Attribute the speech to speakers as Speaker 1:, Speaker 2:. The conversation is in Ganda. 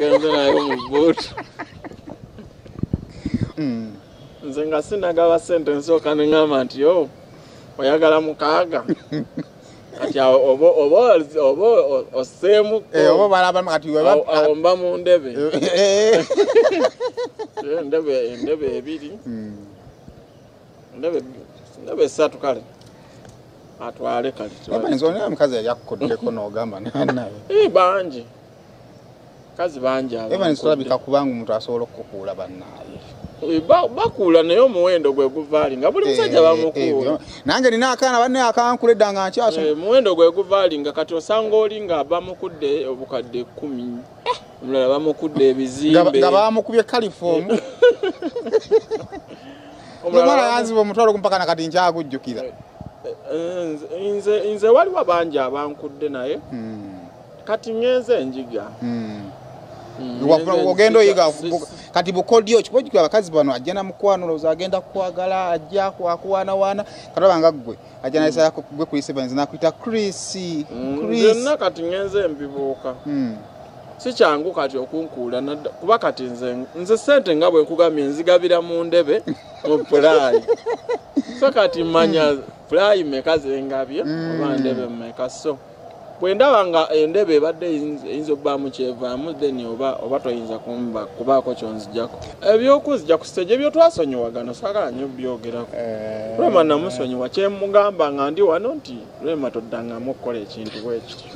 Speaker 1: genze nayo mu bbuutu
Speaker 2: Mm.
Speaker 1: nze nga sinagaba sente nsooka neŋŋamba nti yo oyagala mukaaga? Kati oba oba oba osseemuko
Speaker 2: Eh, oba balaba kati we
Speaker 1: awo awo mba mu ndebe.
Speaker 2: Eh.
Speaker 1: endebe endebe ebiri.
Speaker 2: Mm.
Speaker 1: ndebe esatu kale. Atwale kale
Speaker 2: Wamanya nti olina omukazi yali akukoddeko n'ogamba nanawe
Speaker 1: Eh, bangi kazi bangi
Speaker 2: evans olabika kubanga omuntu asobola okukuula bannaaye
Speaker 1: Eh, ba- bakuula naye omuwendo gwe guvaali nga buli musajja bamukuula.
Speaker 2: nange nina akaana banne akankula edda nga nkyaso.
Speaker 1: Eh, muwendo gwe guvaali nga kati osanga oli nga bamukudde obukadde kumi. Omulala bamukudde ebizimbe.
Speaker 2: nga bamukubye kalifoomu omwana yanziba omutwalo gumpaka nakati nkyagujjukira.
Speaker 1: Eh, nze- waliwo bangi abankudde naye.
Speaker 2: Mm,
Speaker 1: kati ngenze enjiga
Speaker 2: ogenda oyiga.
Speaker 1: Si- si-
Speaker 2: kati bukodyo kiba ojjukira abakazi bano ajja namukwano lowooza agenda kukwagala ajja akuwaanawaana kataba nga ggwe ajja nayisa gwe kuli sevens nakuyita chris
Speaker 1: Mm, nzenna kati ngenze mbibuuka.
Speaker 2: Mm.
Speaker 1: si kyangu kati okunkuula nadda kuba kati nze nze sente nga bwe nkugambye nzigabira mu ndebe mu pulayi so kati mmanya pulayi meka zengabye oba ndebe mmeka so bwe ndaba nga endebe ebadde eyinza obbaamu kyevaamu then oba toyinza kumba kubaako kyonzijjako ebyokunzijja ku siteegi ebyo twasonyiwagana saagala nnyo byogerako.
Speaker 2: Eh,
Speaker 1: lwema namusonyiwa kyemugamba nga ndi wano nti lwema toddangamu okukola ekintu bwekityo